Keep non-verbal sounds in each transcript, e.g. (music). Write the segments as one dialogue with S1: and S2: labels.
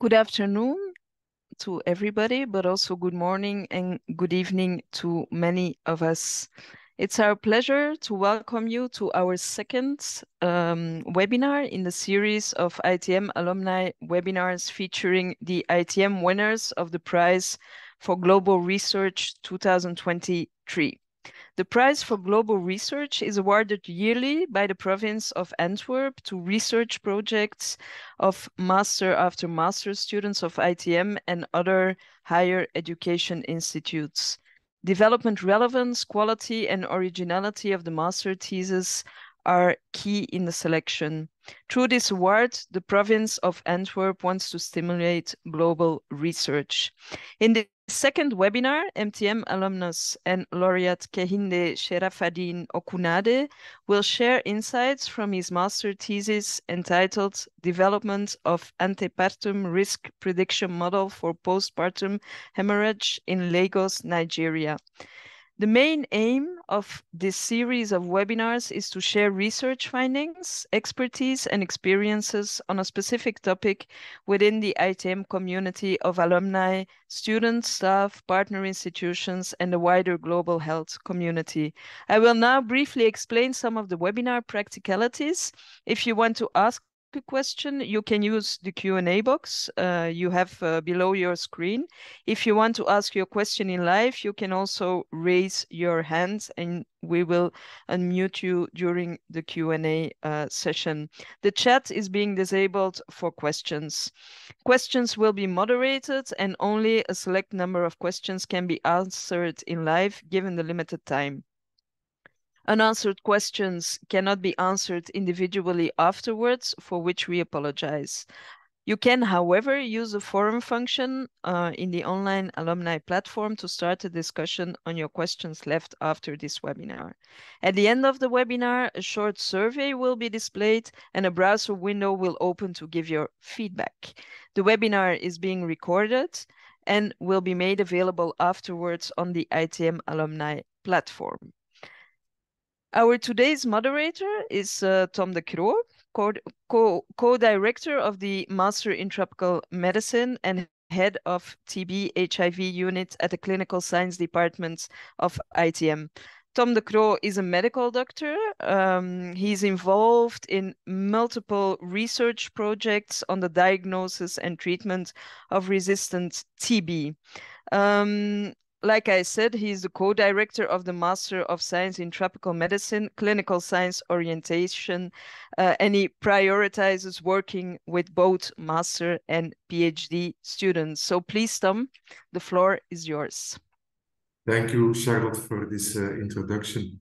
S1: Good afternoon to everybody, but also good morning and good evening to many of us. It's our pleasure to welcome you to our second um, webinar in the series of ITM alumni webinars featuring the ITM winners of the Prize for Global Research 2023. The Prize for Global Research is awarded yearly by the province of Antwerp to research projects of master after master students of ITM and other higher education institutes. Development relevance, quality, and originality of the master thesis are key in the selection. Through this award, the province of Antwerp wants to stimulate global research. In second webinar, MTM alumnus and laureate Kehinde Sharafadeen Okunade will share insights from his master thesis entitled Development of Antepartum Risk Prediction Model for Postpartum Hemorrhage in Lagos, Nigeria. The main aim of this series of webinars is to share research findings, expertise, and experiences on a specific topic within the ITM community of alumni, students, staff, partner institutions, and the wider global health community. I will now briefly explain some of the webinar practicalities. If you want to ask question, you can use the Q&A box uh, you have uh, below your screen. If you want to ask your question in live, you can also raise your hand and we will unmute you during the Q&A uh, session. The chat is being disabled for questions. Questions will be moderated and only a select number of questions can be answered in live given the limited time. Unanswered questions cannot be answered individually afterwards, for which we apologize. You can, however, use the forum function uh, in the online alumni platform to start a discussion on your questions left after this webinar. At the end of the webinar, a short survey will be displayed and a browser window will open to give your feedback. The webinar is being recorded and will be made available afterwards on the ITM alumni platform. Our today's moderator is uh, Tom Decroo, co-director co of the Master in Tropical Medicine and head of TB HIV unit at the Clinical Science Department of ITM. Tom Decroo is a medical doctor. Um, he's involved in multiple research projects on the diagnosis and treatment of resistant TB. Um, like I said, he is the co-director of the Master of Science in Tropical Medicine, Clinical Science Orientation, uh, and he prioritizes working with both master and PhD students. So please, Tom, the floor is yours.
S2: Thank you, Charlotte, for this uh, introduction.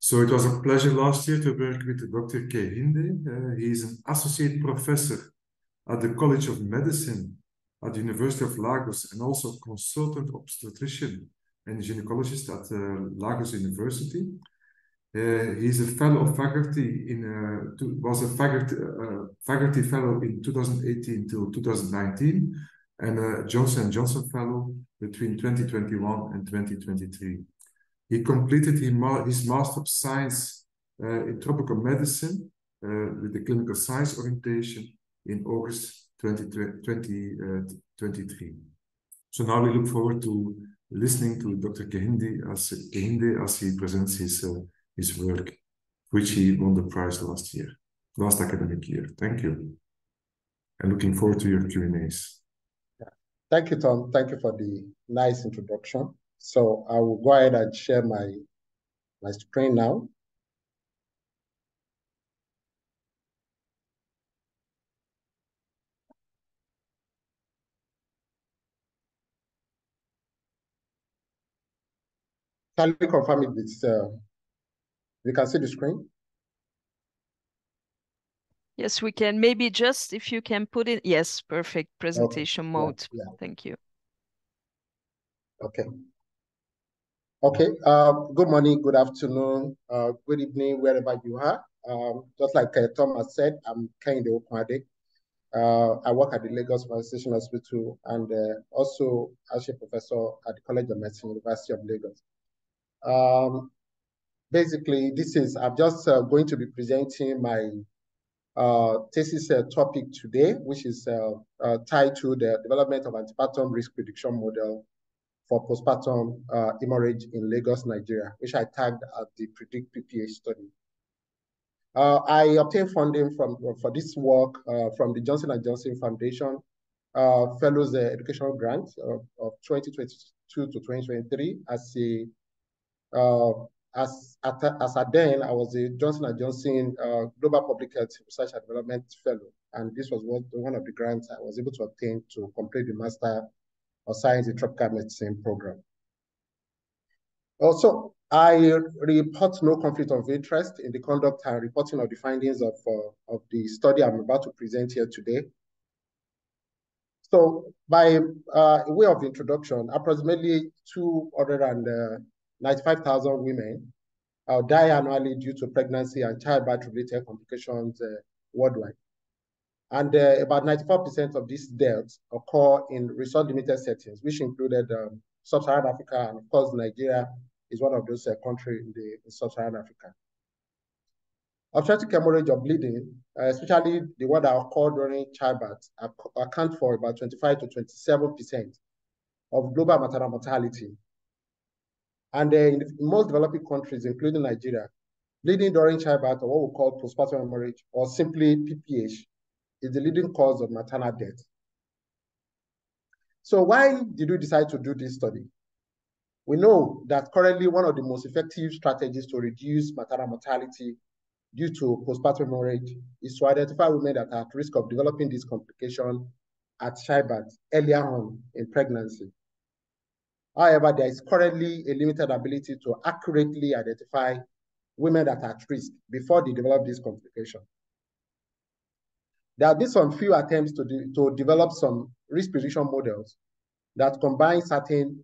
S2: So it was a pleasure last year to work with Dr. Kehinde. Uh, he is an associate professor at the College of Medicine at the University of Lagos and also consultant obstetrician and gynecologist at uh, Lagos University. Uh, he's a fellow of faculty in uh, to, was a faculty uh, faculty fellow in 2018 till 2019 and a Johnson Johnson fellow between 2021 and 2023. He completed his Master of Science uh, in Tropical Medicine uh, with the clinical science orientation in August 2023. So now we look forward to listening to Dr. Kehinde as, Kehinde as he presents his, uh, his work, which he won the prize last year, last academic year. Thank you. And looking forward to your Q&As.
S3: Thank you, Tom. Thank you for the nice introduction. So I will go ahead and share my, my screen now. Can we confirm it with, uh, you can see the screen?
S1: Yes, we can. Maybe just if you can put it, yes, perfect presentation okay. mode. Yeah. Thank you.
S3: Okay. Okay, um, good morning, good afternoon, uh, good evening, wherever you are. Um, just like uh, Thomas said, I'm Kehinde Okunade. Uh, I work at the Lagos Station Hospital and uh, also as a professor at the College of Medicine, University of Lagos. Um, basically, this is, I'm just uh, going to be presenting my uh, thesis uh, topic today, which is tied to the development of antepartum risk prediction model for postpartum uh, hemorrhage in Lagos, Nigeria, which I tagged as the Predict PPH study. Uh, I obtained funding from for this work uh, from the Johnson & Johnson Foundation Fellows Educational Grant of, of 2022 to 2023 as a as at, as at then, I was a Johnson & Johnson uh, Global Public Health Research and Development Fellow, and this was one, one of the grants I was able to obtain to complete the Master of Science in Tropical Medicine program. Also, I report no conflict of interest in the conduct and reporting of the findings of, uh, of the study I'm about to present here today. So by uh, way of introduction, approximately 200 and uh, 95,000 women uh, die annually due to pregnancy and childbirth-related complications uh, worldwide. And uh, about 94% of these deaths occur in resource-limited settings, which included um, Sub-Saharan Africa, and of course, Nigeria is one of those uh, countries in, in Sub-Saharan Africa. Obstetric hemorrhage or bleeding, uh, especially the one that occur during childbirth, account for about 25 to 27% of global maternal mortality and in, most developing countries, including Nigeria, bleeding during childbirth, or what we call postpartum hemorrhage, or simply PPH, is the leading cause of maternal death. So why did we decide to do this study? We know that currently one of the most effective strategies to reduce maternal mortality due to postpartum hemorrhage is to identify women that are at risk of developing this complication at childbirth earlier on in pregnancy. However, there is currently a limited ability to accurately identify women that are at risk before they develop this complication. There have been some few attempts to, de to develop some risk prediction models that combine certain,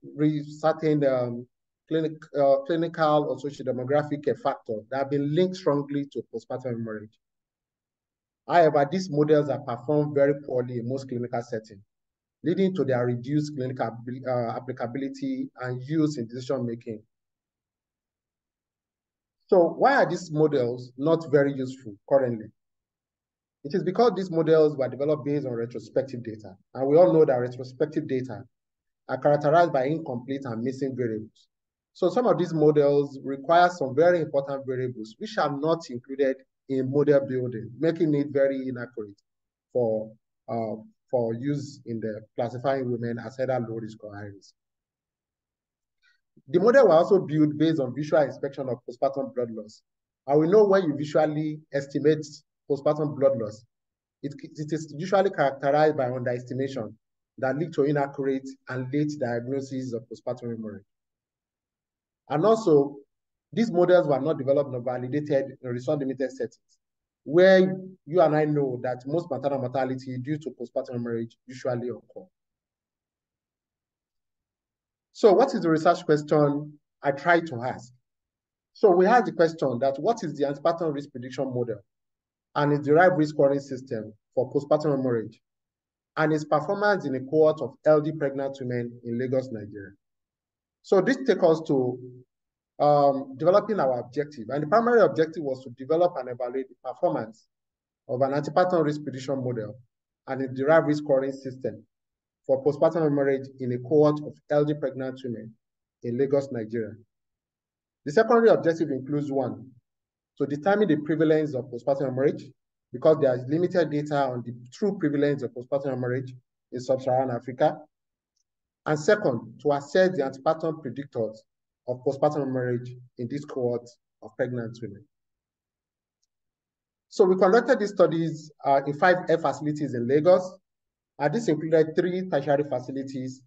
S3: certain um, clinic, uh, clinical or social demographic factors that have been linked strongly to postpartum hemorrhage. However, these models are performed very poorly in most clinical settings leading to their reduced clinical uh, applicability and use in decision making. So why are these models not very useful currently? It is because these models were developed based on retrospective data. And we all know that retrospective data are characterized by incomplete and missing variables. So some of these models require some very important variables which are not included in model building, making it very inaccurate for, uh, for use in the classifying women as either low risk or high risk. The model was also built based on visual inspection of postpartum blood loss. And we know when you visually estimate postpartum blood loss, it, it is usually characterized by underestimation that lead to inaccurate and late diagnosis of postpartum hemorrhage. And also, these models were not developed nor validated in resource-limited settings where you and I know that most maternal mortality due to postpartum hemorrhage usually occur. So what is the research question I try to ask? So we had the question that what is the antepartum risk prediction model and its derived risk scoring system for postpartum hemorrhage and its performance in a cohort of LD pregnant women in Lagos, Nigeria. So this takes us to um, developing our objective. And the primary objective was to develop and evaluate the performance of an antepartum risk prediction model and a derived risk scoring system for postpartum hemorrhage in a cohort of LD pregnant women in Lagos, Nigeria. The secondary objective includes one, to determine the prevalence of postpartum hemorrhage because there is limited data on the true prevalence of postpartum hemorrhage in sub-Saharan Africa. And second, to assess the antepartum predictors of postpartum hemorrhage in this cohort of pregnant women. So we conducted these studies uh, in five air facilities in Lagos. Uh, this included three tertiary facilities,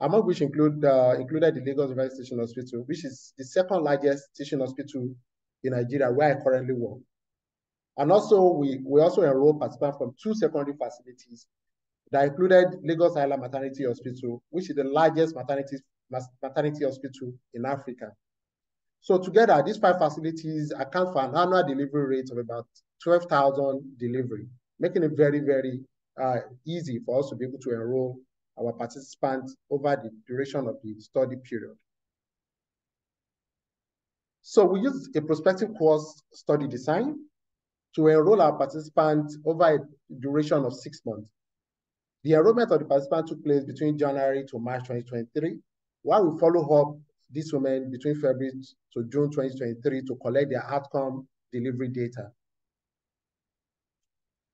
S3: among which include uh, included the Lagos University Teaching Hospital, which is the second largest teaching hospital in Nigeria, where I currently work. And also, we, we also enrolled participants from two secondary facilities that included Lagos Island Maternity Hospital, which is the largest maternity maternity hospital in Africa. So together, these five facilities account for an annual delivery rate of about 12,000 delivery, making it very, very uh, easy for us to be able to enroll our participants over the duration of the study period. So we use a prospective cohort study design to enroll our participants over a duration of six months. The enrollment of the participants took place between January to March 2023, while we follow up these women between February to June 2023 to collect their outcome delivery data.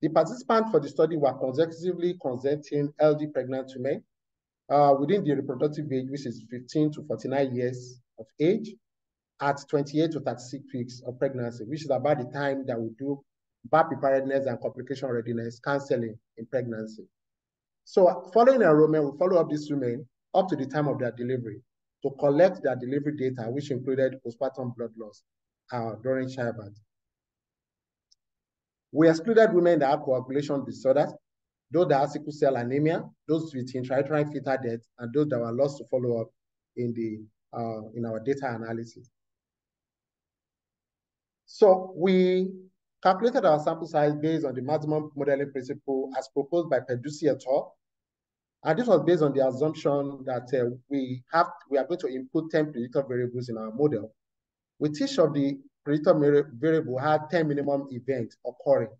S3: The participants for the study were consecutively consenting LD pregnant women uh, within the reproductive age, which is 15 to 49 years of age, at 28 to 36 weeks of pregnancy, which is about the time that we do birth preparedness and complication readiness counseling in pregnancy. So following enrollment, we follow up these women up to the time of their delivery to collect their delivery data, which included postpartum blood loss uh, during childbirth. We excluded women that have coagulation disorders, those that have sickle cell anemia, those with intrauterine fetal death, and those that were lost to follow up in the uh, in our data analysis. So we calculated our sample size based on the maximum modeling principle as proposed by Peduzzi et al. And this was based on the assumption that uh, we have we are going to input 10 predictor variables in our model, with each of the predictor variable had 10 minimum events occurring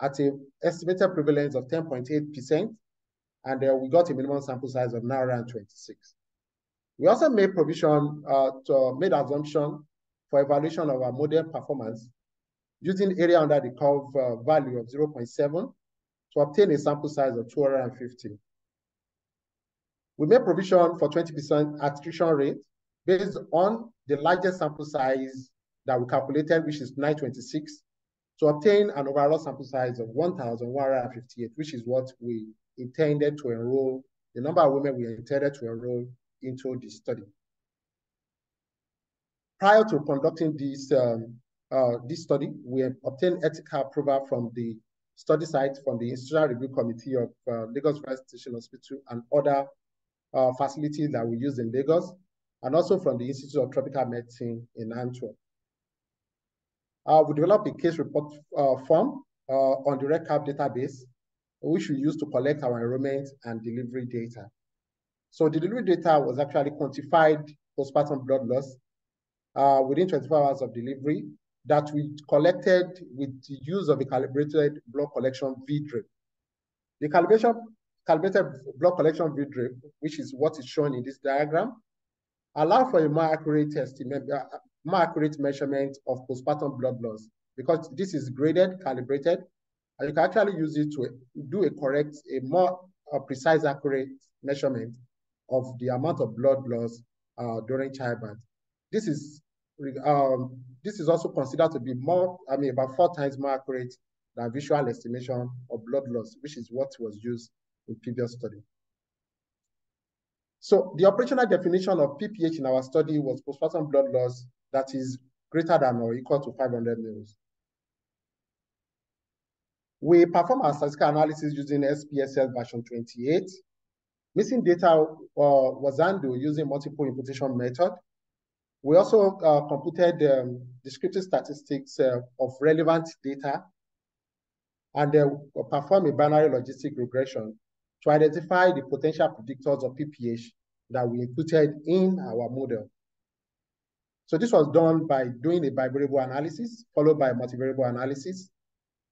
S3: at an estimated prevalence of 10.8%, and uh, we got a minimum sample size of now around 26. We also made provision uh, to made assumption for evaluation of our model performance using area under the curve uh, value of 0.7 to obtain a sample size of 250. We made provision for 20% attrition rate based on the largest sample size that we calculated, which is 926, to obtain an overall sample size of 1,158, which is what we intended to enroll, the number of women we intended to enroll into the study. Prior to conducting this, um, uh, this study, we obtained ethical approval from the study site from the Institutional Review Committee of uh, Lagos Teaching Hospital and other uh, facilities that we use in Lagos, and also from the Institute of Tropical Medicine in Antwerp. Uh, we developed a case report uh, form uh, on the REDCap database, which we use to collect our enrollment and delivery data. So the delivery data was actually quantified postpartum blood loss uh, within 24 hours of delivery that we collected with the use of a calibrated blood collection V-drape. The calibration, calibrated blood collection V-drape, which is what is shown in this diagram, allow for a more accurate estimate, uh, more accurate measurement of postpartum blood loss because this is graded, calibrated, and you can actually use it to do a correct, a more uh, precise, accurate measurement of the amount of blood loss uh, during childbirth. This is um, this is also considered to be more, I mean, about four times more accurate than visual estimation of blood loss, which is what was used in previous study. So the operational definition of PPH in our study was postpartum blood loss that is greater than or equal to 500 mils. We perform our statistical analysis using SPSS version 28. Missing data uh, was handled using multiple imputation method. We also uh, computed um, descriptive statistics uh, of relevant data and uh, perform a binary logistic regression to identify the potential predictors of PPH that we included in our model. So this was done by doing a bivariable analysis, followed by a multivariable analysis.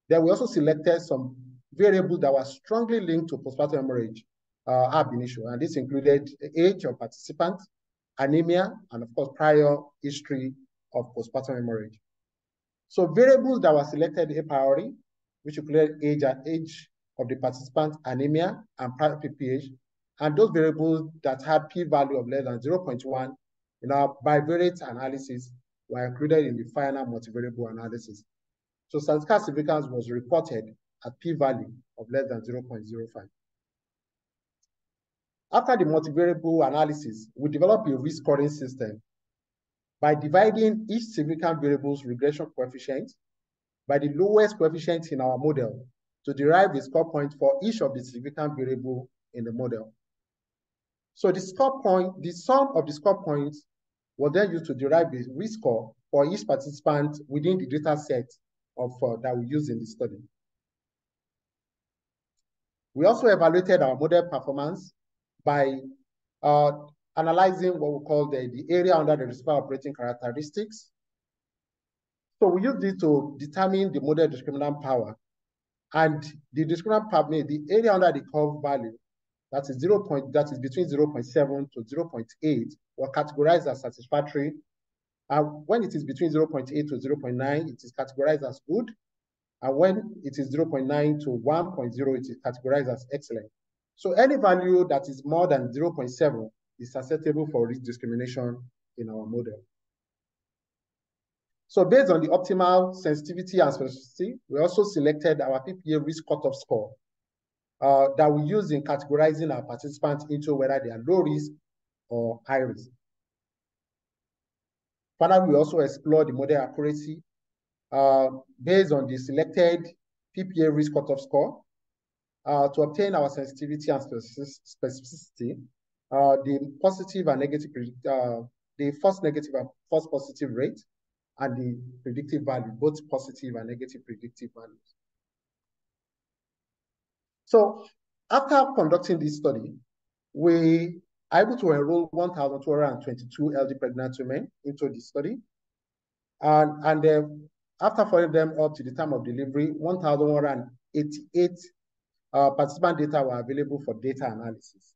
S3: Then we also selected some variables that were strongly linked to postpartum hemorrhage uh, ab initio, and this included age of participants, anemia, and of course, prior history of postpartum hemorrhage. So variables that were selected a priori, which included age and age of the participant, anemia, and PPH, and those variables that had p-value of less than 0.1 in our bivariate analysis were included in the final multivariable analysis. So statistical significance was reported at p-value of less than 0.05. After the multivariable analysis, we developed a risk scoring system by dividing each significant variable's regression coefficient by the lowest coefficient in our model to derive the score point for each of the significant variable in the model. So the score point, the sum of the score points was then used to derive the risk score for each participant within the data set of uh, that we use in the study. We also evaluated our model performance by uh, analyzing what we call the, the area under the reciprocal operating characteristics. So we use this to determine the model discriminant power. And the discriminant power, the area under the curve value, that is 0. Point, that is between 0 0.7 to 0 0.8, were categorized as satisfactory. And when it is between 0 0.8 to 0 0.9, it is categorized as good. And when it is 0 0.9 to 1.0, it is categorized as excellent. So any value that is more than 0 0.7 is susceptible for risk discrimination in our model. So based on the optimal sensitivity and specificity, we also selected our PPH risk cutoff score uh, that we use in categorizing our participants into whether they are low risk or high risk. Finally, we also explore the model accuracy uh, based on the selected PPH risk cutoff score uh, to obtain our sensitivity and specificity, uh, the positive and negative, uh, the false negative and false positive rate, and the predictive value, both positive and negative predictive values. So after conducting this study, we are able to enroll 1,222 LD pregnant women into the study. And, and uh, after following them up to the time of delivery, 1,188 uh, participant data were available for data analysis.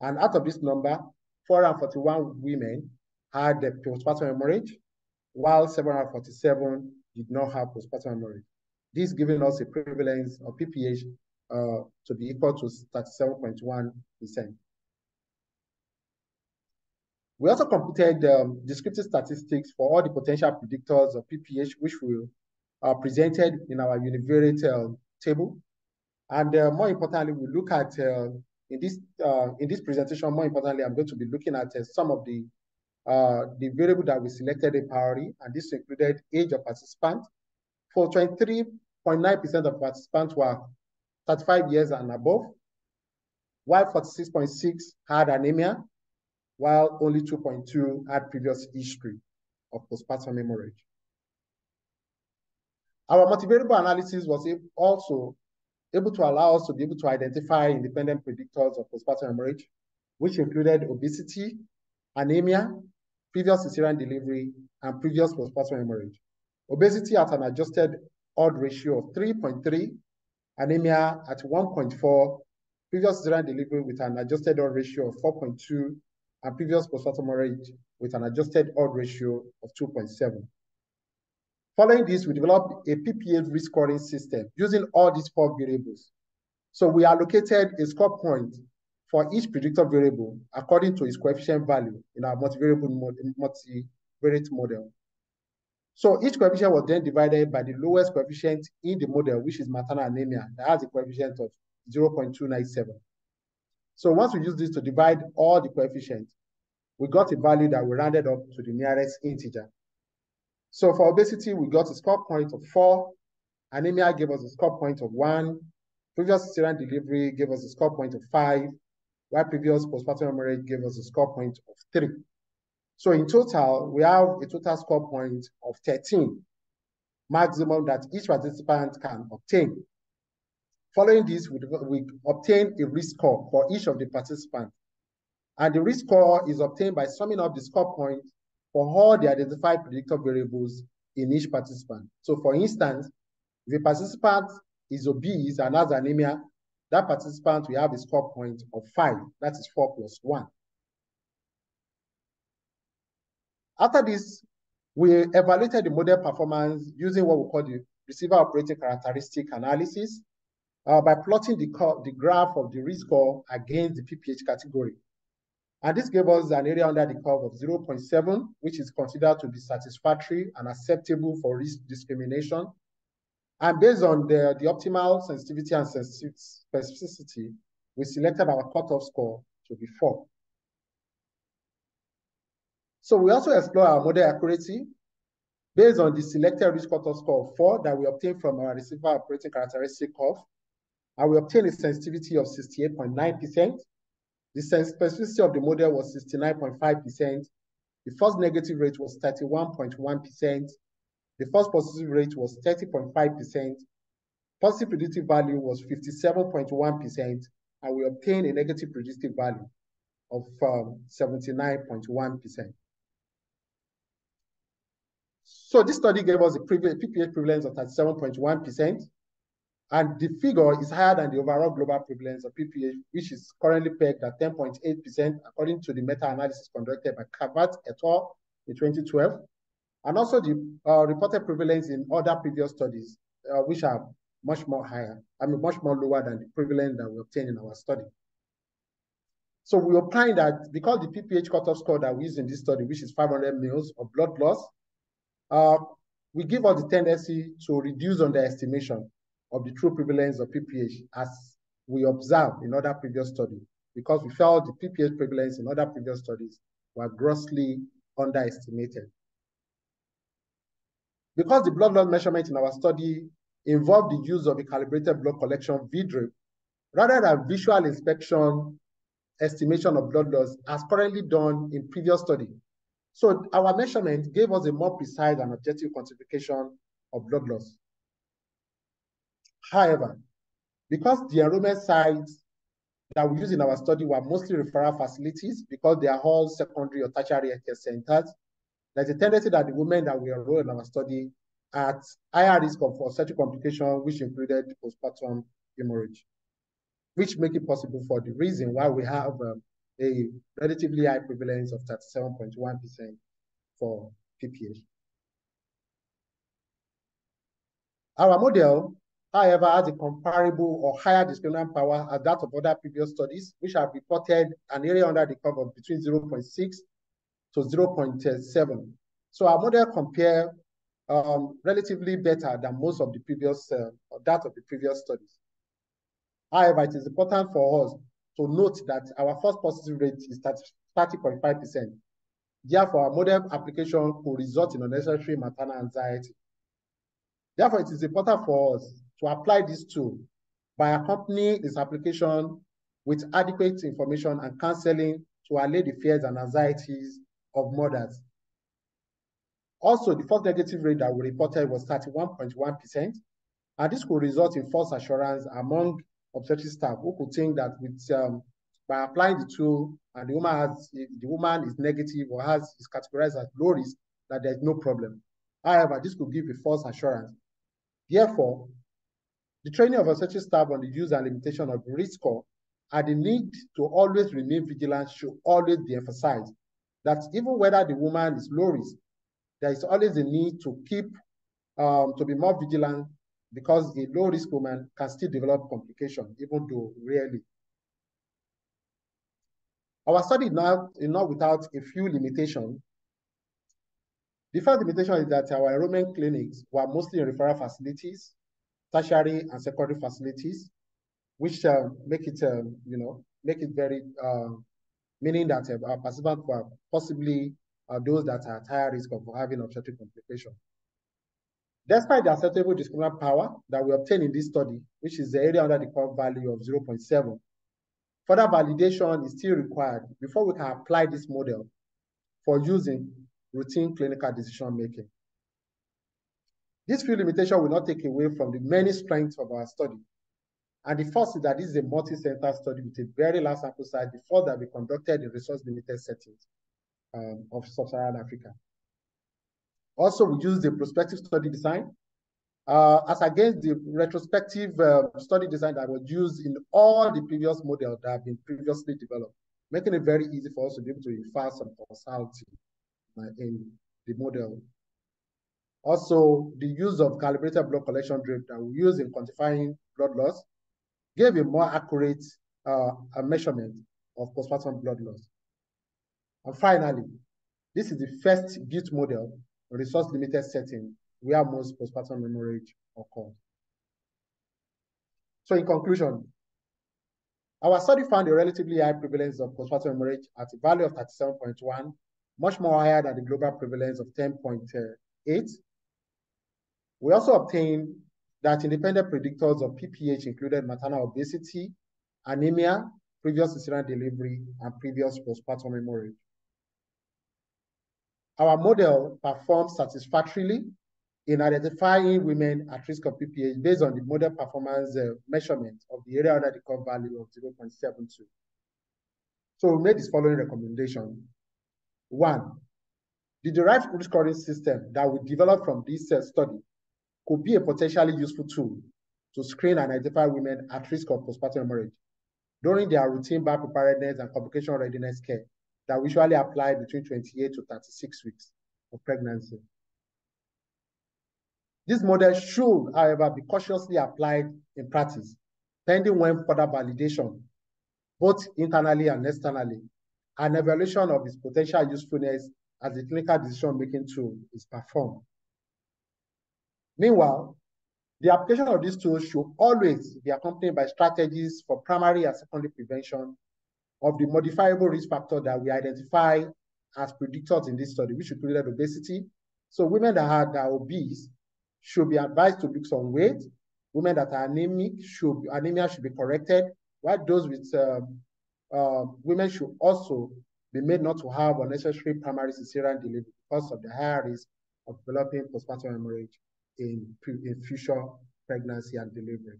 S3: And out of this number, 441 women had the postpartum hemorrhage, while 747 did not have postpartum hemorrhage. This giving us a prevalence of PPH uh, to be equal to 37.1%. We also computed um, descriptive statistics for all the potential predictors of PPH, which we uh, presented in our univariate uh, table. And uh, more importantly, we look at uh, in this uh, in this presentation. More importantly, I'm going to be looking at uh, some of the uh, the variable that we selected a priority, and this included age of participant. For 23.9% of participants were 35 years and above, while 46.6 had anemia, while only 2.2 had previous history of postpartum hemorrhage. Our multivariable analysis was also able to allow us to be able to identify independent predictors of postpartum hemorrhage, which included obesity, anemia, previous cesarean delivery, and previous postpartum hemorrhage. Obesity at an adjusted odd ratio of 3.3, anemia at 1.4, previous cesarean delivery with an adjusted odd ratio of 4.2, and previous postpartum hemorrhage with an adjusted odd ratio of 2.7. Following this, we developed a PPH risk scoring system using all these four variables. So we allocated a score point for each predictor variable according to its coefficient value in our multivariable multivariate model. So each coefficient was then divided by the lowest coefficient in the model, which is maternal anemia, that has a coefficient of 0.297. So once we use this to divide all the coefficients, we got a value that we rounded up to the nearest integer. So for obesity, we got a score point of four. Anemia gave us a score point of one. Previous cesarean delivery gave us a score point of five while previous postpartum hemorrhage gave us a score point of three. So in total, we have a total score point of 13, maximum that each participant can obtain. Following this, we, we obtain a risk score for each of the participants. And the risk score is obtained by summing up the score points for all the identified predictor variables in each participant. So for instance, if a participant is obese and has anemia, that participant will have a score point of five. That is four plus one. After this, we evaluated the model performance using what we call the receiver operating characteristic analysis uh, by plotting the, the graph of the risk score against the PPH category. And this gave us an area under the curve of 0.7, which is considered to be satisfactory and acceptable for risk discrimination. And based on the, the optimal sensitivity and specificity, we selected our cutoff score to be four. So we also explore our model accuracy based on the selected risk cutoff score of four that we obtained from our receiver operating characteristic curve. And we obtained a sensitivity of 68.9%. The specificity of the model was 69.5%. The false negative rate was 31.1%. The false positive rate was 30.5%. Positive predictive value was 57.1%, and we obtained a negative predictive value of 79.1%. Um, So this study gave us a PPH prevalence of 37.1%, and the figure is higher than the overall global prevalence of PPH, which is currently pegged at 10.8%, according to the meta-analysis conducted by Calvert et al. in 2012, and also the uh, reported prevalence in other previous studies, uh, which are much more higher, I mean, much more lower than the prevalence that we obtained in our study. So we find that because the PPH cutoff score that we use in this study, which is 500 mils of blood loss, uh, we give us the tendency to reduce underestimation of the true prevalence of PPH as we observed in other previous studies, because we felt the PPH prevalence in other previous studies were grossly underestimated. Because the blood loss measurement in our study involved the use of a calibrated blood collection V-drape, rather than visual inspection estimation of blood loss as currently done in previous study. So our measurement gave us a more precise and objective quantification of blood loss. However, because the enrollment sites that we use in our study were mostly referral facilities because they are all secondary or tertiary healthcare centers, there's a tendency that the women that we enroll in our study at higher risk of obstetric complication, which included postpartum hemorrhage, which make it possible for the reason why we have um, a relatively high prevalence of 37.1% for PPH. Our model however, has a comparable or higher discriminant power as that of other previous studies, which have reported an area under the curve of between 0.6 to 0.7. So our model compare um, relatively better than most of the previous, uh, that of the previous studies. However, it is important for us to note that our false positive rate is 30.5%. Therefore, our model application could result in unnecessary maternal anxiety. Therefore, it is important for us to apply this tool by accompanying this application with adequate information and counseling to allay the fears and anxieties of mothers. Also, the false negative rate that we reported was 31.1%, and this could result in false assurance among obstetric staff who could think that with um, by applying the tool and the woman has the woman is negative or has is categorized as low risk, that there's no problem. However, this could give a false assurance. Therefore, the training of obstetric staff on the use and limitation of risk score and the need to always remain vigilant should always be emphasized. That even whether the woman is low risk, there is always a need to keep, um, to be more vigilant because a low risk woman can still develop complication, even though rarely. Our study is not, is not without a few limitations. The first limitation is that our enrollment clinics were mostly in referral facilities tertiary and secondary facilities, which uh, make it, um, you know, make it very, uh, meaning that uh, our participants were possibly uh, those that are at higher risk of having obstetric complication. Despite the acceptable discriminant power that we obtained in this study, which is the area under the curve value of 0.7, further validation is still required before we can apply this model for using routine clinical decision making. This few limitation will not take away from the many strengths of our study. And the first is that this is a multi-center study with a very large sample size before that we conducted in resource-limited settings um, of sub-Saharan Africa. Also, we used the prospective study design uh, as against the retrospective uh, study design that was used in all the previous models that have been previously developed, making it very easy for us to be able to infer some causality uh, in the model also, the use of calibrated blood collection drip that we use in quantifying blood loss gave a more accurate uh, measurement of postpartum blood loss. And finally, this is the first GIT model resource limited setting where most postpartum hemorrhage occur. So in conclusion, our study found a relatively high prevalence of postpartum hemorrhage at a value of 37.1, much more higher than the global prevalence of 10.8 we also obtained that independent predictors of PPH included maternal obesity, anemia, previous cesarean delivery, and previous postpartum hemorrhage. Our model performed satisfactorily in identifying women at risk of PPH based on the model performance uh, measurement of the area under the curve value of 0.72. So we made this following recommendation. One, The derived risk scoring system that we developed from this uh, study could be a potentially useful tool to screen and identify women at risk of postpartum hemorrhage during their routine birth preparedness and complication readiness care that usually apply between 28 to 36 weeks of pregnancy. This model should, however, be cautiously applied in practice, pending when further validation, both internally and externally, and evaluation of its potential usefulness as a clinical decision-making tool is performed. Meanwhile, the application of these tools should always be accompanied by strategies for primary and secondary prevention of the modifiable risk factor that we identify as predictors in this study, which included obesity. So women that are, that are obese should be advised to lose some weight. Women that are anemic should anemia should be corrected, while those with um, uh, women should also be made not to have unnecessary primary cesarean delivery because of the higher risk of developing postpartum hemorrhage in, in future pregnancy and delivery.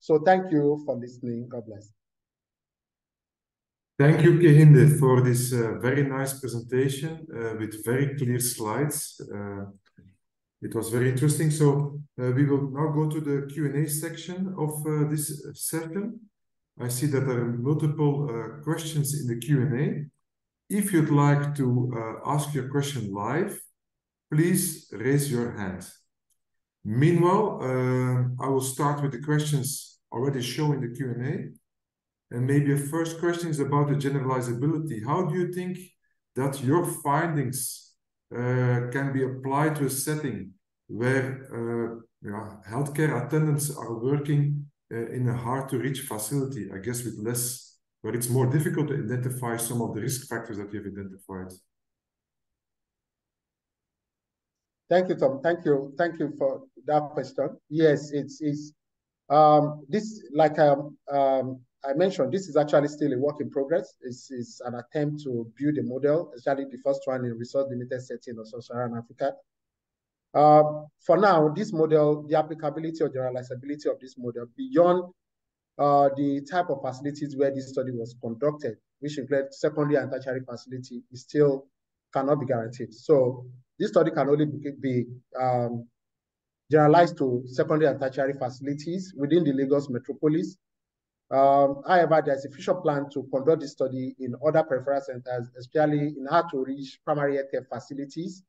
S3: So thank you for listening. God bless.
S2: Thank you, Kehinde, for this uh, very nice presentation uh, with very clear slides. Uh, it was very interesting. So uh, we will now go to the Q&A section of uh, this session. I see that there are multiple uh, questions in the Q&A. If you'd like to ask your question live, please raise your hand. Meanwhile, I will start with the questions already shown in the Q&A. And maybe a first question is about the generalizability. How do you think that your findings uh, can be applied to a setting where uh, healthcare attendants are working uh, in a hard to reach facility, I guess with less, where it's more difficult to identify some of the risk factors that you've identified?
S3: Thank you, Tom. Thank you. Thank you for that question. Yes, it's, it's um, this, like um, um, I mentioned, this is actually still a work in progress. It's, it's an attempt to build a model, especially the first one in resource limited setting of Sub-Saharan Africa. Uh, for now, this model, the applicability or generalizability of this model beyond uh, the type of facilities where this study was conducted, which include secondary and tertiary facility, is still cannot be guaranteed. So this study can only be, um, generalized to secondary and tertiary facilities within the Lagos metropolis um, however, there's a future plan to conduct this study in other peripheral centers, especially in hard to reach primary healthcare facilities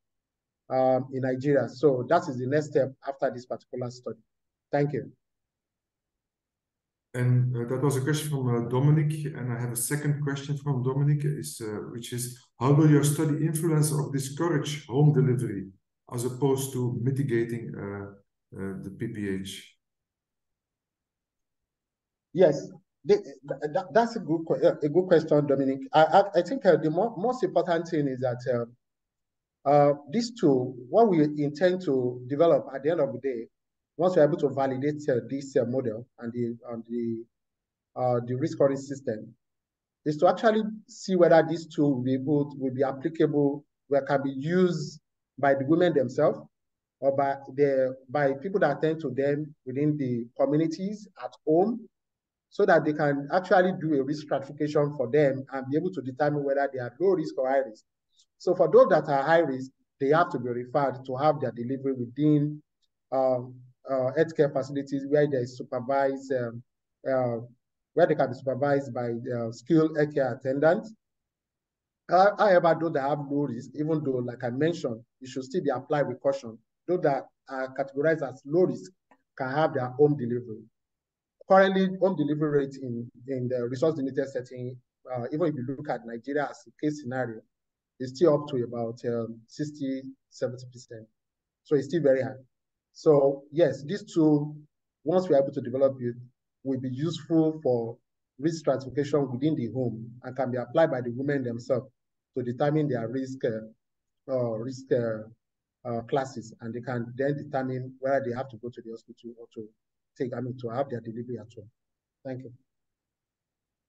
S3: um, in Nigeria. So that is the next step after this particular study. Thank you.
S2: And uh, that was a question from uh, Dominic, and I have a second question from Dominic, is uh, which is how will your study influence or discourage home delivery as opposed to mitigating uh, uh, the PPH?
S3: Yes, the, that, that's a good a good question, Dominic. I I, I think uh, the mo most important thing is that uh, this tool, what we intend to develop at the end of the day, once we're able to validate this model and the and the uh, the risk scoring system, is to actually see whether this tool will be able to, will be applicable, where can be used by the women themselves or by the by people that attend to them within the communities at home so that they can actually do a risk stratification for them and be able to determine whether they are low risk or high risk. So for those that are high risk, they have to be referred to have their delivery within um, uh, healthcare facilities where there is supervised, um, uh, where they can be supervised by uh, skilled healthcare attendants. Uh, however, those that have low risk, even though, like I mentioned, it should still be applied with caution. Those that are categorized as low risk can have their home delivery currently home delivery rate in, in the resource limited setting, uh, even if you look at Nigeria as a case scenario, is still up to about um, 60, 70%. So it's still very high. So yes, this tool, once we're able to develop it, will be useful for risk stratification within the home and can be applied by the women themselves to determine their risk uh, uh, risk uh, uh, classes, and they can then determine whether they have to go to the hospital or to take, I mean, to have their delivery at home. Thank you.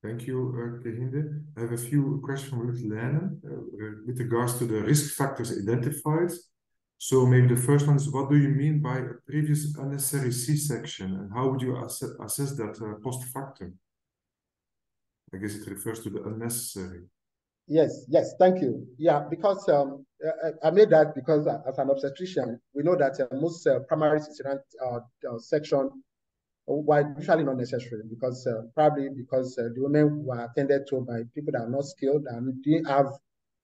S2: Thank you, uh, Kehinde. I have a few questions with Lennon uh, with regards to the risk factors identified. So maybe the first one is, what do you mean by a previous unnecessary C-section and how would you ass assess that uh, post factum? I guess it refers to the unnecessary.
S3: Yes, yes, thank you. Yeah, because um, I, I made that because as an obstetrician, we know that uh, most uh, primary cesarean uh, uh, section were usually not necessary because uh, probably because uh, the women were attended to by people that are not skilled and didn't have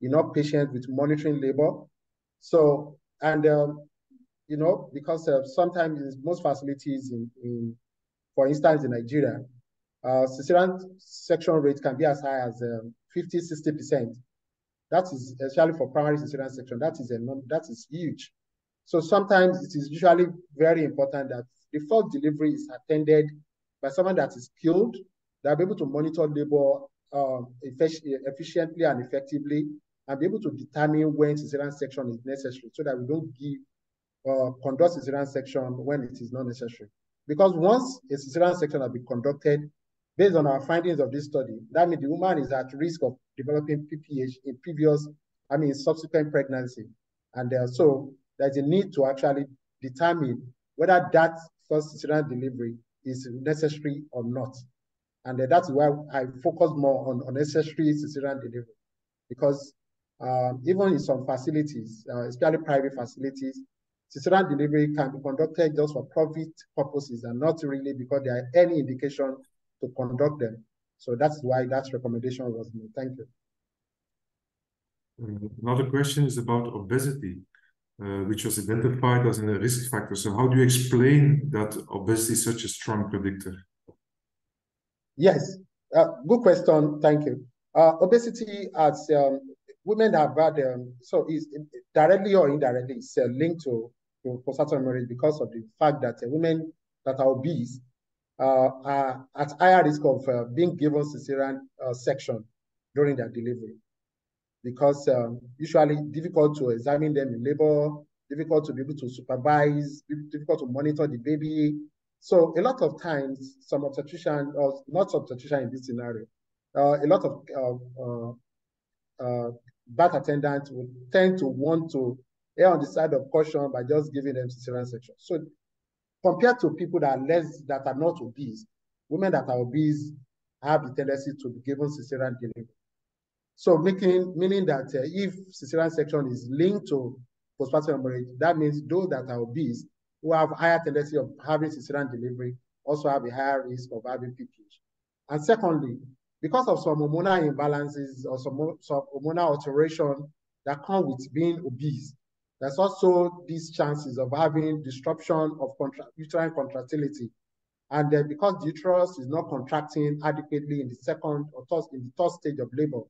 S3: enough patients with monitoring labor. So, and um, you know, because sometimes in most facilities in, in, for instance, in Nigeria, uh, cesarean section rate can be as high as um, 50, 60%. That is especially for primary cesarean section. That is a that is huge. So sometimes it is usually very important that the first delivery is attended by someone that is skilled, that be able to monitor labor um, efficiently and effectively, and be able to determine when cesarean section is necessary, so that we don't give uh, conduct cesarean section when it is not necessary. Because once a cesarean section has been conducted, Based on our findings of this study, that means the woman is at risk of developing PPH in previous, I mean, subsequent pregnancy. And uh, so there's a need to actually determine whether that first cesarean delivery is necessary or not. And uh, that's why I focus more on unnecessary cesarean delivery. Because um, even in some facilities, uh, especially private facilities, cesarean delivery can be conducted just for profit purposes and not really because there are any indication to conduct them. So that's why that recommendation was made. Thank you.
S2: Uh, another question is about obesity, uh, which was identified as a risk factor. So how do you explain that obesity is such a strong predictor?
S3: Yes, uh, good question. Thank you. Uh, obesity as um, women have had, um, so is directly or indirectly, it's uh, linked to, postpartum hemorrhage because of the fact that uh, women that are obese uh, are at higher risk of uh, being given cesarean uh, section during their delivery because um, usually difficult to examine them in labor, difficult to be able to supervise, difficult to monitor the baby. So a lot of times, some obstetrician or not obstetrician in this scenario, uh, a lot of uh, birth attendants would tend to want to err on the side of caution by just giving them cesarean section. So compared to people that are less, that are not obese, women that are obese have the tendency to be given cesarean delivery. So making, meaning that uh, if cesarean section is linked to postpartum hemorrhage, that means those that are obese who have higher tendency of having cesarean delivery also have a higher risk of having PPH. And secondly, because of some hormonal imbalances or some, some hormonal alteration that come with being obese, there's also these chances of having disruption of contra uterine contractility. And then because the uterus is not contracting adequately in the second or third, in the third stage of labor,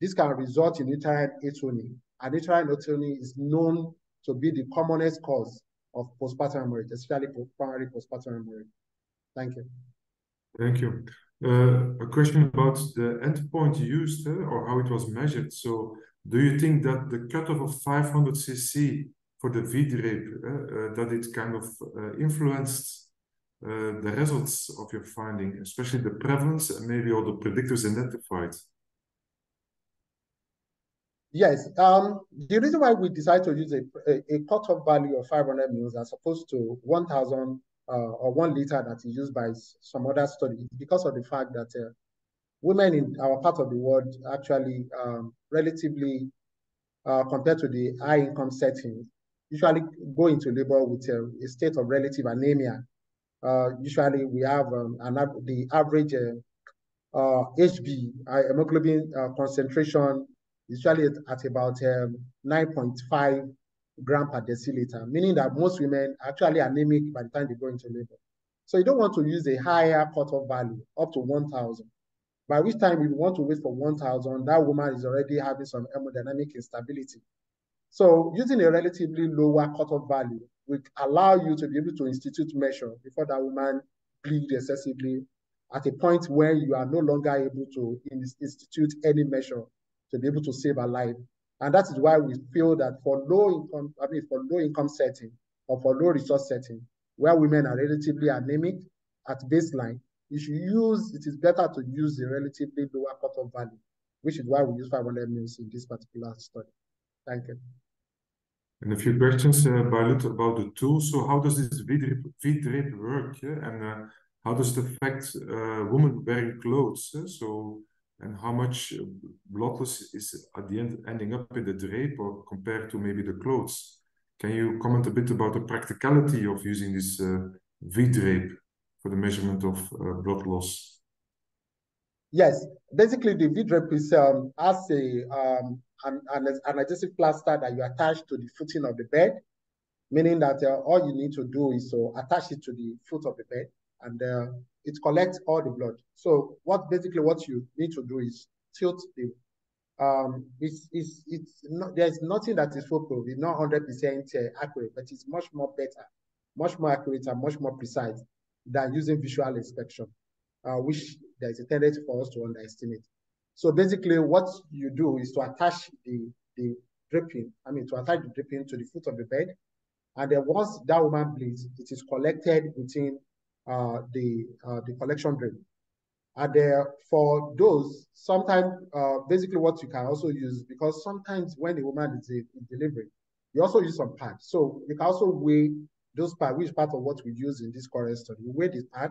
S3: this can result in uterine atony. And uterine atony is known to be the commonest cause of postpartum hemorrhage, especially primary postpartum hemorrhage. Thank you.
S2: Thank you. Uh, a question about the endpoint used uh, or how it was measured. So do you think that the cutoff of 500 cc for the V-drape, uh, that it kind of influenced the results of your finding, especially the prevalence and maybe all the predictors identified?
S3: Yes, um, the reason why we decided to use a, a, a cutoff value of 500 mils as opposed to 1,000 uh, or one liter that is used by some other studies because of the fact that uh, women in our part of the world actually um, relatively, uh, compared to the high income settings, usually go into labor with a, a state of relative anemia. Uh, usually we have um, an, the average HB, uh, uh, hemoglobin uh, concentration, usually at, at about um, 9.5 gram per deciliter, meaning that most women actually anemic by the time they go into labor. So you don't want to use a higher cutoff value, up to 1,000. By which time you want to wait for 1,000, that woman is already having some hemodynamic instability. So using a relatively lower cutoff value will allow you to be able to institute measure before that woman bleed excessively at a point where you are no longer able to institute any measure to be able to save a life. And that is why we feel that for low income, I mean, for low income setting or for low resource setting, where women are relatively anemic at baseline, you should use, it is better to use the relatively lower cutoff value, which is why we use 500 mils in this particular study. Thank you.
S2: And a few questions uh, by Luther about the tool. So how does this V-drape work? Yeah? And uh, how does it affect uh, women wearing clothes? So and how much blood loss is at the end ending up in the drape or compared to maybe the clothes. Can you comment a bit about the practicality of using this uh, V-drape for the measurement of uh, blood loss?
S3: Yes, basically the V-drape is um, as a um, an, an, an adhesive plaster that you attach to the footing of the bed, meaning that uh, all you need to do is to attach it to the foot of the bed and uh, it collects all the blood. So what basically what you need to do is tilt the um it's it's it's not there's nothing that is foolproof. It's not 100 percent uh, accurate but it's much more better much more accurate and much more precise than using visual inspection uh, which there's a tendency for us to underestimate. So basically what you do is to attach the the dripping i mean to attach the dripping to the foot of the bed. And then once that woman bleeds it is collected within the uh, the collection drain and uh, for those, sometimes uh, basically what you can also use, because sometimes when a woman is in delivery, you also use some pad. So you can also weigh those pad, which part of what we use in this current study. You weigh the pad,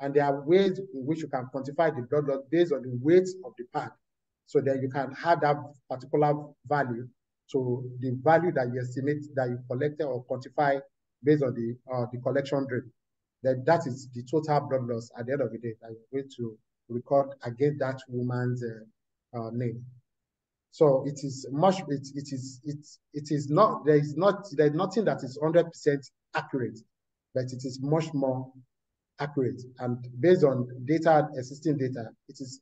S3: and there are ways in which you can quantify the blood loss based on the weight of the pad. So that you can add that particular value to the value that you estimate that you collected or quantify based on the uh, the collection rate then that is the total blood loss at the end of the day that you're going to record against that woman's uh, uh, name. So it is much, it, it is, it, it is not, there is not, there's nothing that is 100% accurate, but it is much more accurate. And based on data, existing data, it is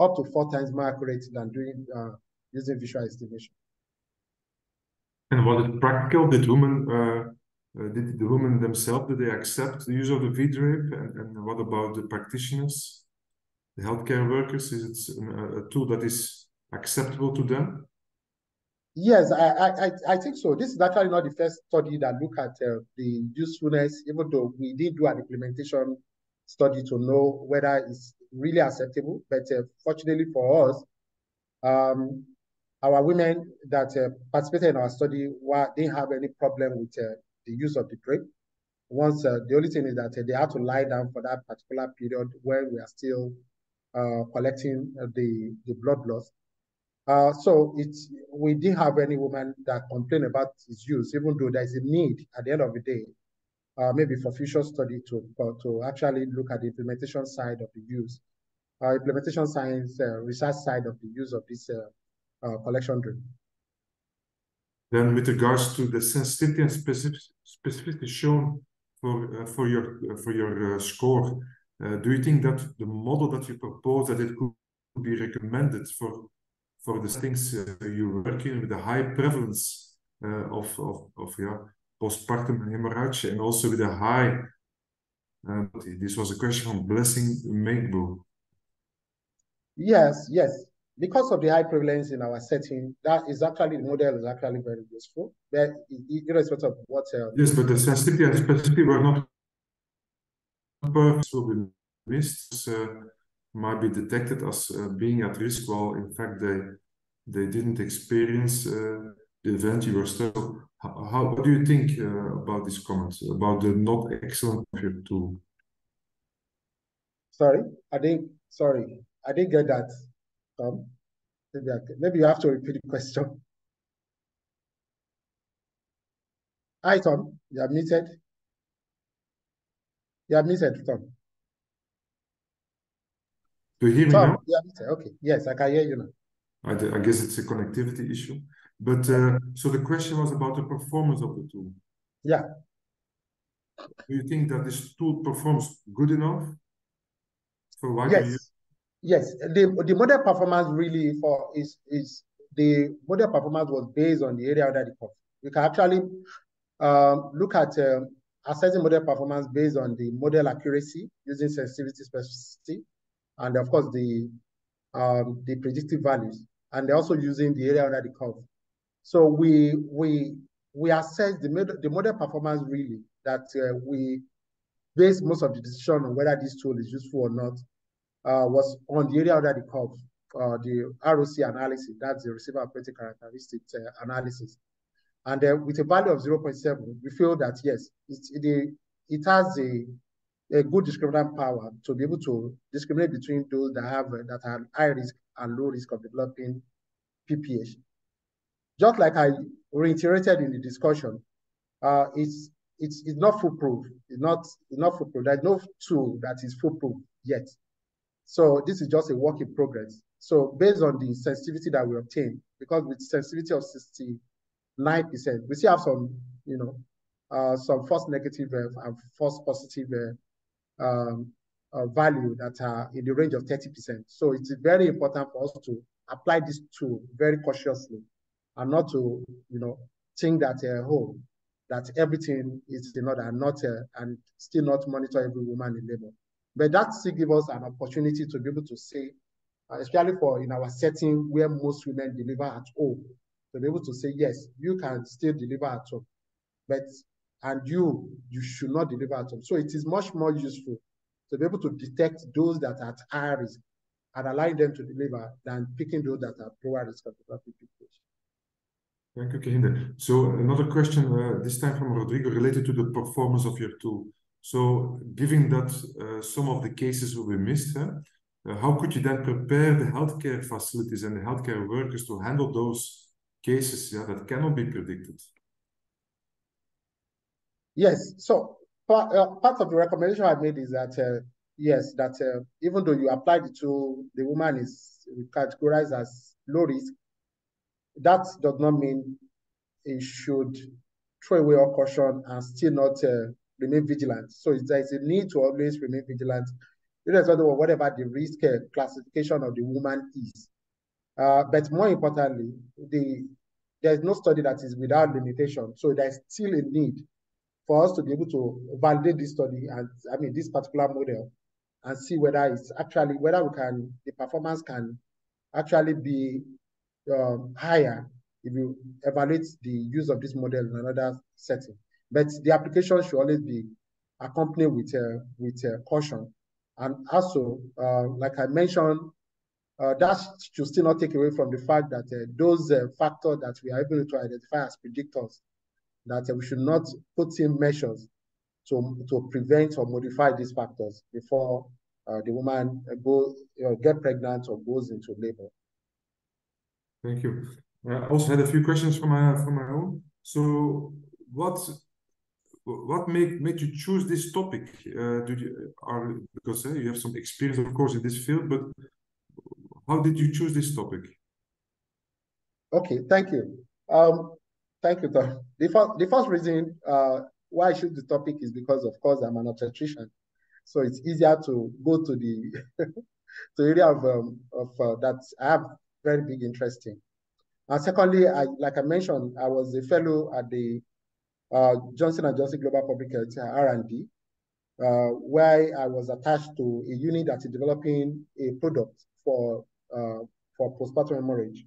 S3: up to four times more accurate than doing uh, using visual estimation.
S2: And was it practical? Did women uh, did the women themselves, did they accept the use of the V-drape? And, and what about the practitioners, the healthcare workers? Is it a, a tool that is acceptable to them?
S3: Yes, I, I, I think so. This is actually not the first study that look at uh, the usefulness, even though we did do an implementation study to know whether it's really acceptable. But uh, fortunately for us, um, our women that uh, participated in our study were, didn't have any problem with uh, the use of the drape. Once uh, the only thing is that uh, they have to lie down for that particular period when we are still uh, collecting uh, the the blood loss. So it's we didn't have any woman that complained about its use, even though there's a need at the end of the day, maybe for future study to to actually look at the implementation side of the use, implementation science research side of the use of this collection drape.
S2: Then with regards to the sensitivity and specific, specificity shown for, uh, for your, uh, for your uh, score, uh, do you think that the model that you propose, that it could be recommended for, for the things uh, you're working with a high prevalence of, of, of yeah, postpartum hemorrhage and also with a high, this was a question from Blessing Makebu.
S3: Yes, yes because of the high prevalence in our setting, that is actually the model is actually very useful. But irrespective of what. Uh,
S2: yes, but the sensitivity and specificity were not perfect. Will be missed. Uh, might be detected as uh, being at risk, while in fact they they didn't experience uh, the event. You were still. How, how what do you think uh, about these comments about the not excellent tool?
S3: Sorry, I didn't. Sorry, I didn't get that. Tom? Maybe, I, maybe you have to repeat the question. Hi, Tom. You are muted. You are muted, Tom.
S2: Do you hear me
S3: Tom,
S2: now?
S3: you are muted. Okay. Yes, I can hear you now.
S2: I, I guess it's a connectivity issue. But uh, so the question was about the performance of the tool.
S3: Yeah.
S2: Do you think that this tool performs good enough for why
S3: yes. Yes, the, the model performance really for is is the model performance was based on the area under the curve. We can actually um, look at uh, assessing model performance based on the model accuracy using sensitivity specificity, and of course the um, the predictive values, and also using the area under the curve. So we we we assess the model the model performance really that uh, we base most of the decision on whether this tool is useful or not uh, was on the area under the curve, uh, the ROC analysis, that's the receiver operating characteristics uh, analysis. And with a value of 0.7, we feel that yes, it, it, it has a, a good discriminant power to be able to discriminate between those that have uh, that are high risk and low risk of developing PPH. Just like I reiterated in the discussion, uh, it's it's it's not foolproof. It's not it's not foolproof. There's no tool that is foolproof yet. So this is just a work in progress. So based on the sensitivity that we obtain, because with sensitivity of 69%, we still have some, you know, uh, some false negative uh, and false positive uh, um, uh, value that are in the range of 30%. So it's very important for us to apply this tool very cautiously and not to, you know, think that, uh, oh, that everything is in order and not, uh, and still not monitor every woman in labor. But that still gives us an opportunity to be able to say, uh, especially for in our setting where most women deliver at home, to be able to say, yes, you can still deliver at home, but and you, you should not deliver at home. So it is much more useful to be able to detect those that are at high risk and allowing them to deliver than picking those that are lower risk of developing.
S2: Thank you, Kehinde. So another question, uh, this time from Rodrigo, related to the performance of your tool. So given that uh, some of the cases will be missed, uh, how could you then prepare the healthcare facilities and the healthcare workers to handle those cases yeah, that cannot be predicted?
S3: Yes. So part, uh, part of the recommendation I made is that uh, yes, that uh, even though you apply the tool, the woman is categorized as low risk. That does not mean it should throw away all caution and still not uh, remain vigilant. So there is a need to always remain vigilant, irrespective of whatever the risk uh, classification of the woman is. Uh, but more importantly, the there is no study that is without limitation. So there is still a need for us to be able to validate this study and I mean this particular model and see whether it's actually whether we can the performance can actually be um, higher if you evaluate the use of this model in another setting. But the application should always be accompanied with uh, with uh, caution, and also, uh, like I mentioned, uh, that should still not take away from the fact that uh, those uh, factors that we are able to identify as predictors that we should not put in measures to, to prevent or modify these factors before the woman go get pregnant or goes into labor.
S2: Thank you. I also had a few questions from my from my own. So, what what made made you choose this topic? Uh, did you are because uh, you have some experience, of course, in this field, but how did you choose this topic?
S3: Okay, thank you. Um, Thank you, Tom. The first, the first reason uh, why I choose the topic is because, of course, I'm an obstetrician. So it's easier to go to the (laughs) to area of, um, of uh, that I have very big interest in. And secondly, I, like I mentioned, I was a fellow at the uh, Johnson & Johnson Global Public Health R&D, uh, where I was attached to a unit that is developing a product for uh, for postpartum hemorrhage.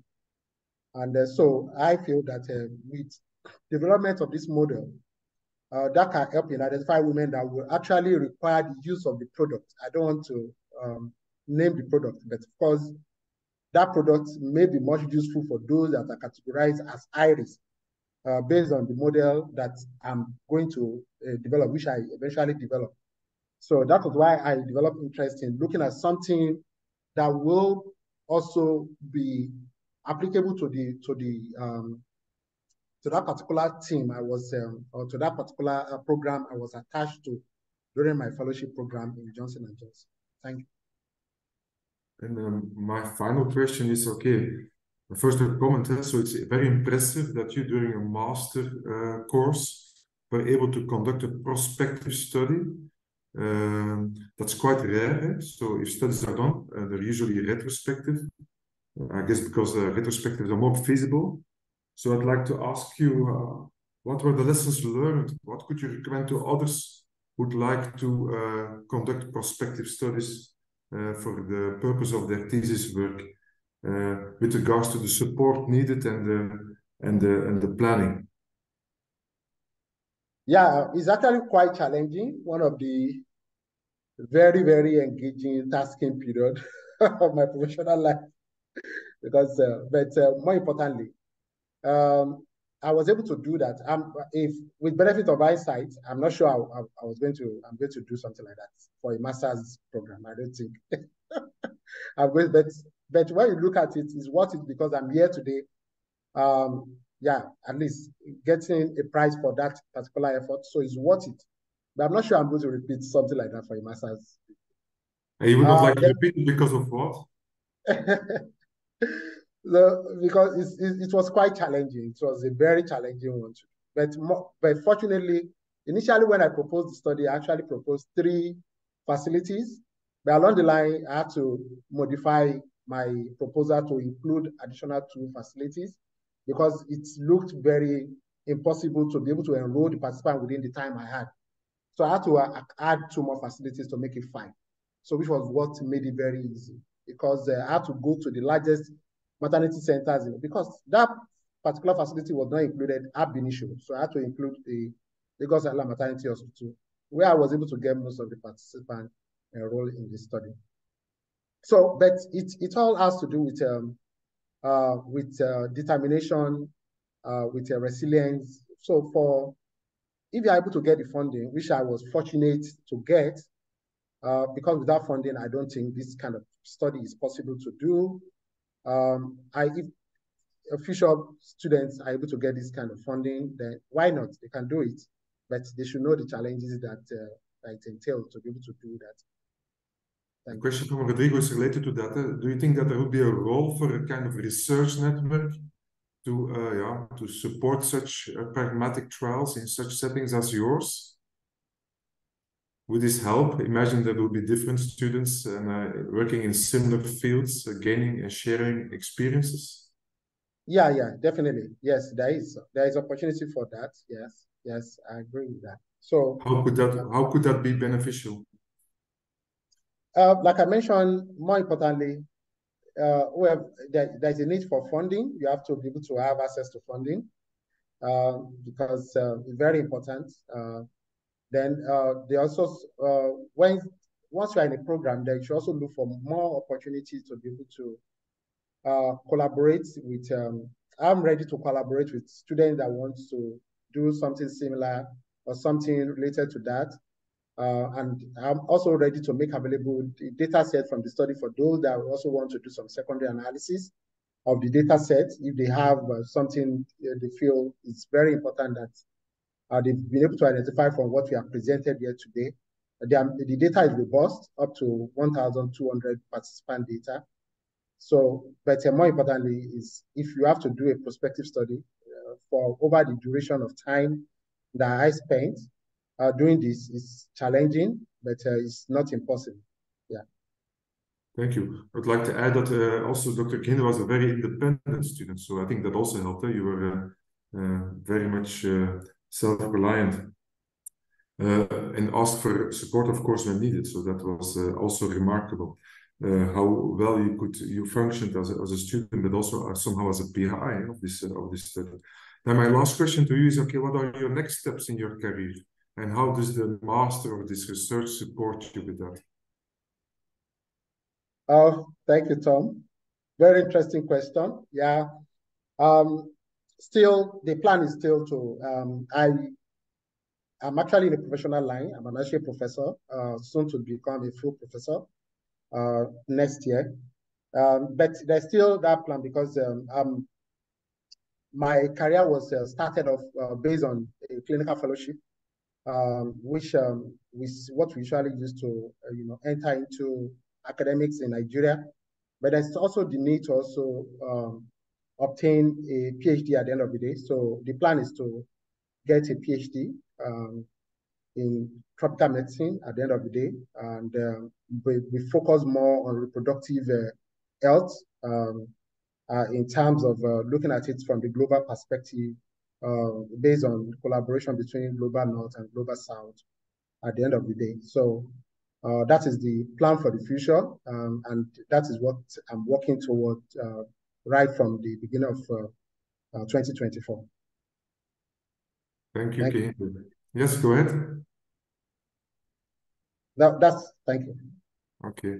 S3: And uh, so I feel that uh, with development of this model, uh, that can help in identify women that will actually require the use of the product. I don't want to um, name the product, but of course, that product may be much useful for those that are categorized as high risk uh, based on the model that I'm going to uh, develop, which I eventually develop. So that was why I developed interest in looking at something that will also be applicable to the to the um, to that particular team I was um, or to that particular uh, program I was attached to during my fellowship program in Johnson and Johnson. Thank you.
S2: And um, my final question is okay. First, a comment. So it's very impressive that you, during a master uh, course, were able to conduct a prospective study. Um, that's quite rare. Eh? So if studies are done, uh, they're usually retrospective. I guess because uh, retrospectives are more feasible. So I'd like to ask you, uh, what were the lessons learned? What could you recommend to others who'd like to uh, conduct prospective studies uh, for the purpose of their thesis work with regards to the support needed and the, and the, and the planning?
S3: Yeah, it's actually quite challenging. One of the very, very engaging tasking period (laughs) of my professional life because, uh, but uh, more importantly, um, I was able to do that. Um, if with benefit of eyesight I'm not sure I, I, I, was going to. I'm going to do something like that for a master's program. I don't think. (laughs) I'm going, but but when you look at it, it, is worth it because I'm here today. Um, yeah, at least getting a prize for that particular effort, so it's worth it. But I'm not sure I'm going to repeat something like that for a master's.
S2: You would not uh, like to repeat it because of what? (laughs)
S3: the, because it, it, was quite challenging. It was a very challenging one. To, but, more, but fortunately, initially when I proposed the study, I actually proposed three facilities. But along the line, I had to modify my proposal to include additional two facilities because it looked very impossible to be able to enroll the participant within the time I had. So I had to uh, add two more facilities to make it five. So which was what made it very easy because uh, I had to go to the largest maternity centers because that particular facility was not included ab initio. So I had to include the Lagos Island Maternity Hospital, where I was able to get most of the participants enrolled in this study. So, but it, it all has to do with um, uh, with uh, determination, uh, with resilience. So for if you're able to get the funding, which I was fortunate to get, uh, because without funding, I don't think this kind of study is possible to do. Um, I, if official students are able to get this kind of funding, then why not? They can do it, but they should know the challenges that, uh, that it entails to be able to do that.
S2: Thank a question from Rodrigo is related to that. Uh, do you think that there would be a role for a kind of research network to, uh, yeah, to support such uh, pragmatic trials in such settings as yours? Would this help? Imagine there will be different students and uh, working in similar fields, uh, gaining and sharing experiences.
S3: Yeah, yeah, definitely. Yes, there is there is opportunity for that. Yes, yes, I agree with that. So
S2: how could that how could that be beneficial?
S3: Uh, like I mentioned, more importantly, uh, have, there, there's a need for funding. You have to be able to have access to funding uh, because uh, it's very important. Uh, then uh, they also, uh, when once you're in a program, then you should also look for more opportunities to be able to collaborate with, um, I'm ready to collaborate with students that want to do something similar or something related to that. Uh, and I'm also ready to make available the data set from the study for those that also want to do some secondary analysis of the data set if they have uh, something uh, they feel is very important that uh, they've been able to identify from what we have presented here today. The, the data is robust, up to 1,200 participant data. So, but uh, more importantly is if you have to do a prospective study uh, for over the duration of time that I spent uh, doing this is challenging, but uh, it's not impossible. Yeah.
S2: Thank you. I'd like to add that uh, also Dr. Kehinde was a very independent student, so I think that also helped. You were uh, very much self-reliant uh, and asked for support, of course, when needed. So that was uh, also remarkable. Uh, how well you could you functioned as a, as a student, but also somehow as a PI of this of this study. Now, my last question to you is: Okay, what are your next steps in your career, and how does the master of this research support you with that?
S3: Oh, thank you, Tom. Very interesting question. Yeah. Um, still, the plan is still to, um, I, I'm actually in a professional line. I'm an associate professor, uh, soon to become a full professor uh, next year. Um, but there's still that plan because um, um, my career was uh, started off uh, based on a clinical fellowship, um, which um, is what we usually use to, uh, you know, enter into academics in Nigeria. But there's also the need to also um, obtain a PhD at the end of the day. So the plan is to get a PhD um, in tropical medicine at the end of the day, and um, we, we, focus more on reproductive uh, health um, uh, in terms of uh, looking at it from the global perspective, uh, based on collaboration between global north and global south at the end of the day. So uh, that is the plan for the future, um, and that is what I'm working toward uh, right from the beginning of uh, uh 2024.
S2: Thank you, thank you. Yes, go ahead.
S3: That, that's, thank you.
S2: Okay.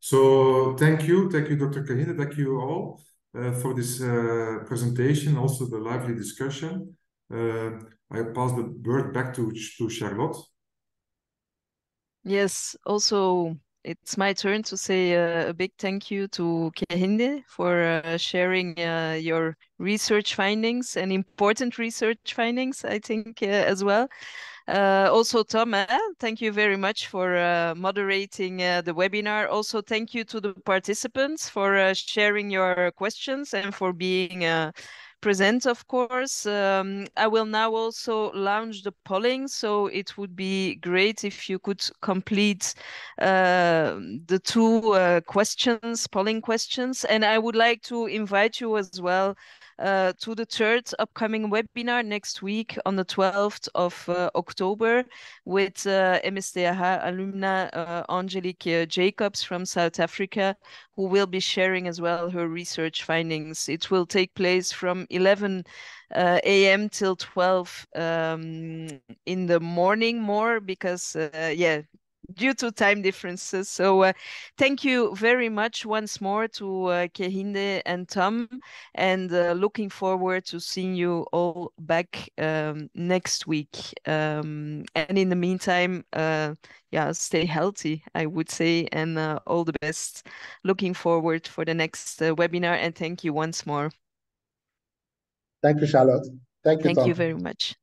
S2: So thank you. Thank you, Dr. Kehinde. Thank you all. Uh, for this uh, presentation, also the lively discussion. Uh, I pass the word back to, to Charlotte.
S1: Yes, also it's my turn to say a big thank you to Kehinde for sharing your research findings and important research findings, I think, as well. Uh, also, Tom, uh, thank you very much for moderating the webinar. Also, thank you to the participants for sharing your questions and for being present, of course. Um, I will now also launch the polling, so it would be great if you could complete uh, the two uh, questions, polling questions. And I would like to invite you as well uh, to the third upcoming webinar next week on the 12th of uh, October with uh, MSTH alumna uh, Angelique uh, Jacobs from South Africa, who will be sharing as well her research findings. It will take place from 11 uh, a.m. till 12 um, in the morning more because, uh, yeah, due to time differences. So uh, thank you very much once more to uh, Kehinde and Tom, and uh, looking forward to seeing you all back um, next week. Um, and in the meantime, uh, yeah, stay healthy, I would say, and uh, all the best. Looking forward for the next uh, webinar, and thank you once more.
S3: Thank you, Charlotte. Thank you,
S1: Thank
S3: Tom.
S1: you very much.